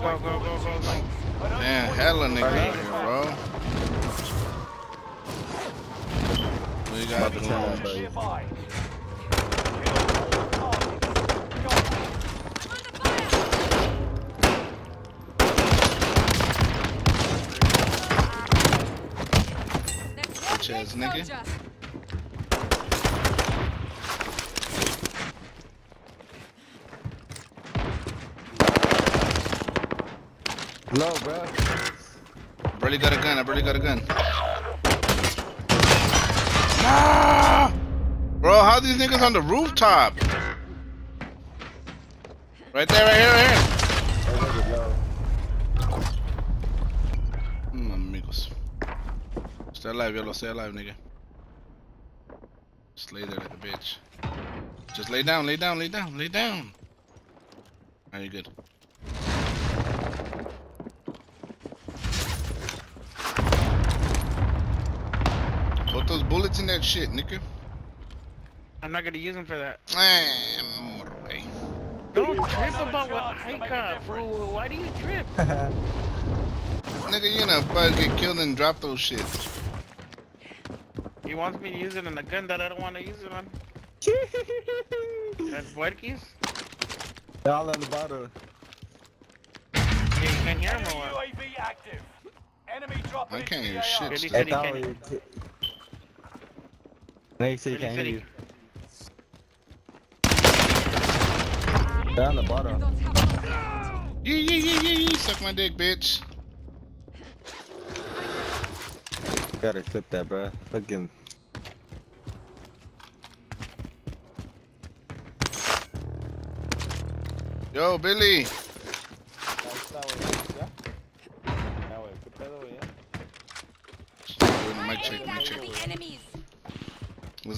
Go, go, go, go. Man, hella niggas out here, bro. What you got About to turn going? that, buddy. Nearby. Nigga. Low, bro. Barely got a gun. I barely got a gun. Nah! Bro, how these niggas on the rooftop? Right there, right here, right here. Mm, amigos. Stay alive, yellow. Stay alive, nigga. Just lay there like a bitch. Just lay down, lay down, lay down, lay down. Are you good? Those bullets in that shit, nigga. I'm not gonna use them for that. Morre. Don't trip about what I got, fool. Why do you trip? Nigga, you know, about to get killed and drop those shit. He wants me to use it on a gun that I don't want to use it on. That's Buerkis? They're all on the bottom. Yeah, you can hear him or what? UAV active. Enemy dropping I can't the hear AO. shit. Really? still. City, That's all Kenny. it- They say you can't hear you. They're the bottom. Yeah, yeah, yeah, yeah, yeah. Suck my dick, bitch. Gotta clip that, bro. Fucking. Yo, Billy.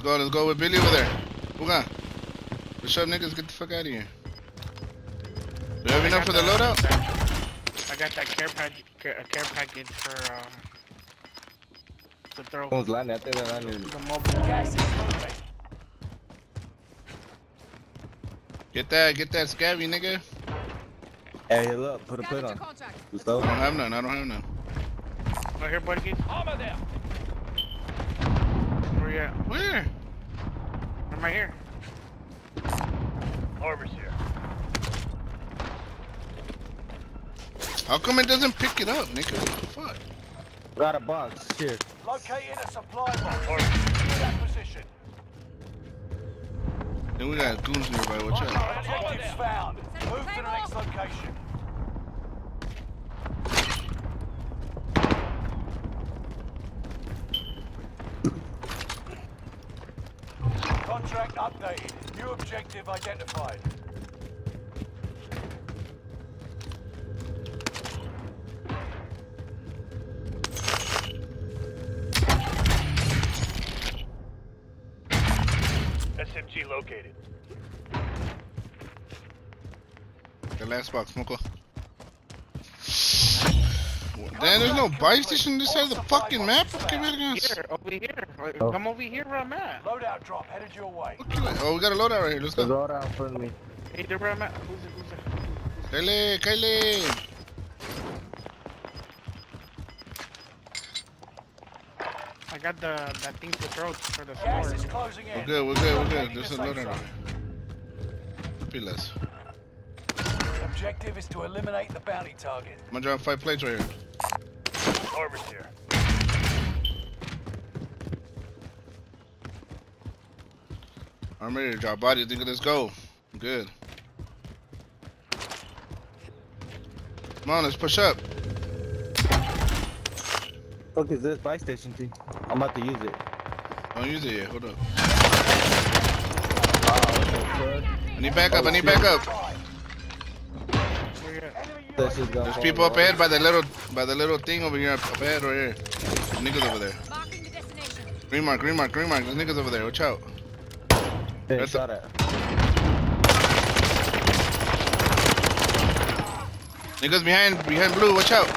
Let's go, let's go with Billy over there. Uga. What's up, niggas? Get the fuck out of here. Do you have enough for the loadout? I got that care package, care, care package for um to throw Someone's landing. I think they're landing. the mobile. Gas. Get that, get that scabby, nigga. Hey, heal up. Put a plate on. contract. Gusto. I don't have none, I don't have none. Right here, Buerkis. Armor there. Where you at? Where? I'm right here. Armor's here. How come it doesn't pick it up, nigga? What the fuck? Got a box. Here. Locating a supply box. Secure that position. Then we got goons nearby, watch out. Objectives found. Move to the next location. Updated. New objective identified. SMG located. The last box, Moko. Damn, there's no buy station this side of the fucking map? Okay, vergas. Here, over here. Like, Oh. Come over here where I'm at. Loadout drop headed your way. Okay, Oh, we got a loadout right here. Let's There's go. a road out in front of me. Hey, there where I'm at. Who's it? Who's it? Kyle, Kyle. I got the that thing to throw for the Gas is closing in. We're good, we're good, we're good. Locating There's the a safe loadout right zone. here. Pilas. Objective is to eliminate the bounty target. I'm gonna drop five plates right here. Armor's here. I'm ready to drop bodies, Think of this go. Good. Come on, let's push up. Fuck is this buy station thing? I'm about to use it. Don't use it yet. Hold up. Oh, I need backup. I need backup. Where you at? That There's people up ahead by the little by the little thing over here up ahead right here. Niggas over there. The. Green mark, green mark, green mark. There's niggas over there. Watch out. water. Hey, That's shot at. Niggas behind behind blue. Watch out.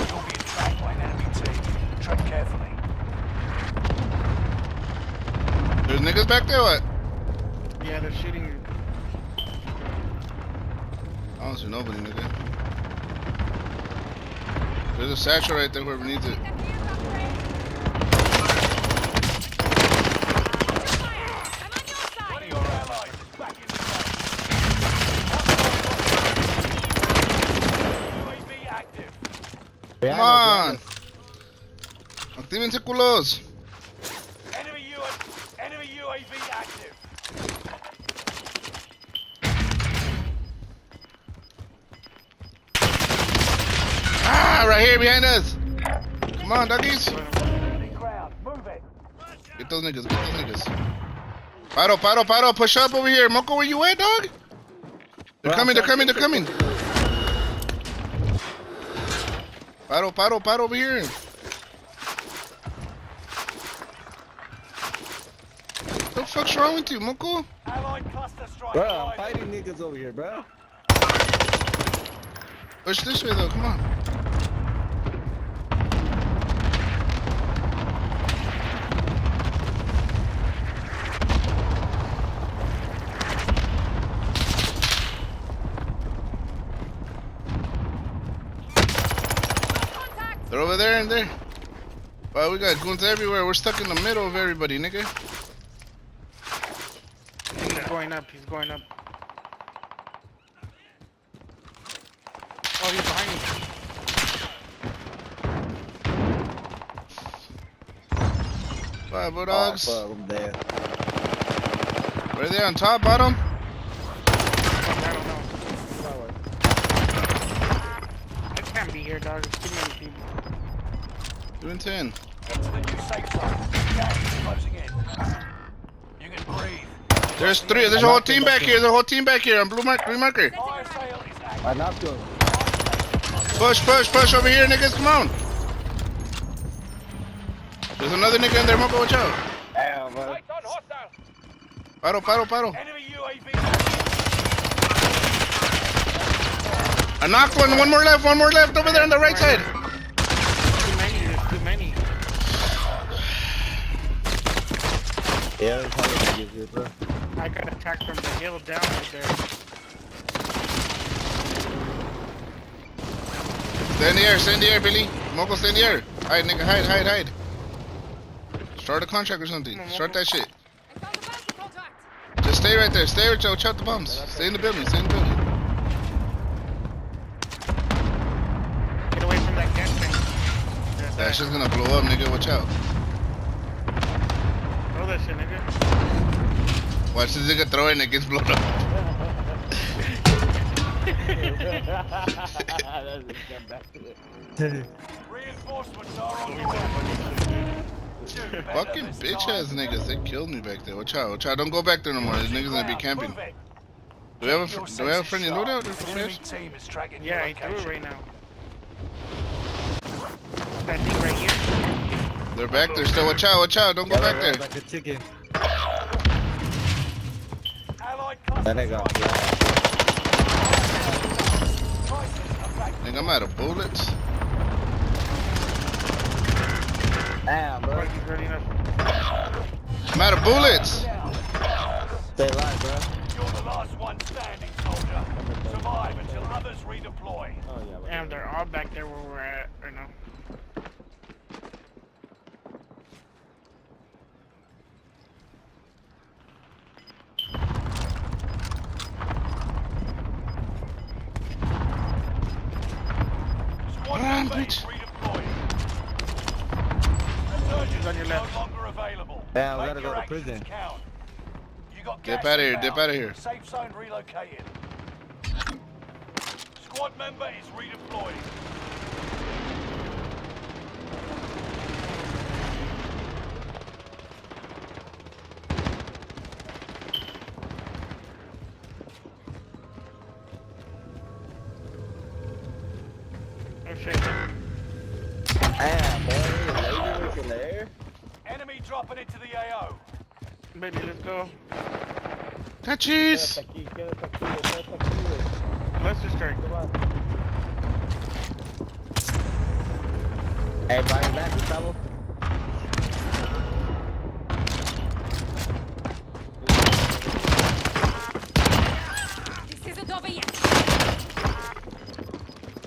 You're being tracked by an enemy team. Tread carefully. Niggas back there? What? Yeah, they're shooting you. I don't see nobody, nigga. There's a satchel right there, whoever needs it. One of your allies is back in the UAV active. Come on. Actívense culos. Enemy UAV, active. Ah, right here behind us. Come on, doggies. Enemy crowd, move it. Get those niggas, get those niggas. Paro, paro, paro, push up over here. Moko, where you at, dog? They're coming, they're coming, they're coming. Paro, paro, paro over here. What the fuck's wrong with you? Allied cluster strike. Bro, I'm fighting niggas over here, bro. Push this way though, come on. They're over there and there. Wow, we got goons everywhere. We're stuck in the middle of everybody, nigga. He's going up. He's going up. Oh, he's behind me. Bye, Oh, Bulldogs. fuck, I'm dead. Where are they on top, bottom? Fuck, I don't know. I can't be here, dog. There's too many people. Two and ten. Get to the new safe zone. Gas is closing in. You can breathe. There's three. There's a whole team back here. There's a whole team back here I'm blue mark, green marker. Fire sale is active. I knocked him. Push, push, push over here, niggas. Come on. There's another nigga in there. Moko, watch out. Damn, bro. Sights hostile. Paro, paro, paro. Enemy UAV. I knocked one. One more left. One more left over there on the right side. Too many. There's too many. Yeah, there's hella niggas bro. I got attacked from the hill down right there. Stay in the air. Stay in the air, Billy. Moko, stay in the air. Hide, nigga. Hide, hide, hide. Start a contract or something. Start that shit. Just stay right there. Stay right there. Watch out the bombs. Stay in the building. Stay in the building. Get away from that gas tank. There's That that. shit's gonna blow up, nigga. Watch out. Throw that shit, nigga. Watch this nigga throw it and it gets blown up. Reinforcements are on the way. Fucking bitch ass niggas. They killed me back there. Watch out. Watch out. Don't go back there no more. These niggas gonna be camping. Do we have a, fr- do we have a senses friendly loadout? The or enemy fresh? team is tracking Yeah, your he threw it right now. That thing right here. They're back there still. Watch out. Watch out. Don't go back there. Like a chicken. That cluster nigga. strike. Prices are back. Nigga, I'm out of bullets. Damn, bro. Fuck, he's ready enough. I'm out of bullets. Stay alive, bro. You're the last one standing, soldier. Survive until others redeploy. Oh, yeah. Damn, they're all back there where we're at right now. Squad Run, member is bitch. redeploying. He's on your left. no. Damn, we Make gotta go to prison. You got Dip gas outta here, inbound. dip outta here. Safe zone relocated. Squad member is redeploying. Shit. Boy. Laser was in the air. Enemy dropping into the AO. Baby, let's go. Touchies. Let's just strike. Hey, bye back, Gustavo.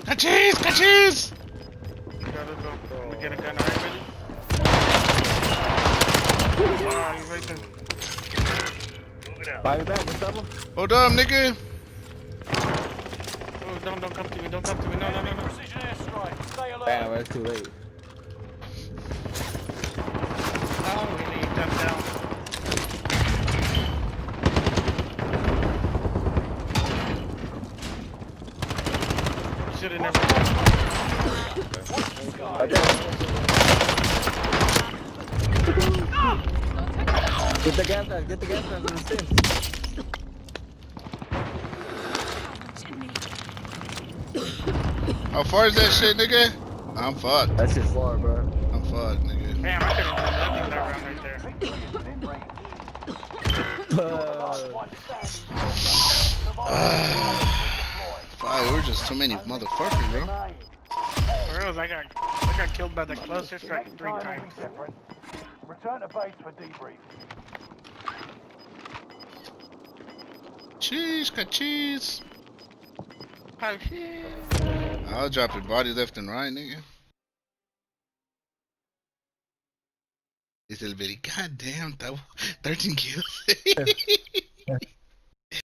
Catches! Catches! We get a gun, alright, ready? Alright, he's right there. Move it out. Buy me back, what's up? Hold up, nigga! Oh, don't, don't come to me, don't come to me, no, no, no, no. Precision airstrike, stay alert. Damn, that's too late. Should have never. There. Get the gas mask, get the gas mask in the sim. How far is that shit, nigga? I'm fucked. That's just far, bro. I'm fucked, nigga. Damn, I could have done nothing that round right there. Within. Uh, One standing. Fuck, we're just too many motherfuckers, bro. For reals, I got, I got killed by the cluster strike Next three time will times. be different. Return to base for debrief. Cheese, got cheese. I'll drop your body left and right, nigga. It's a very goddamn double 13 kills.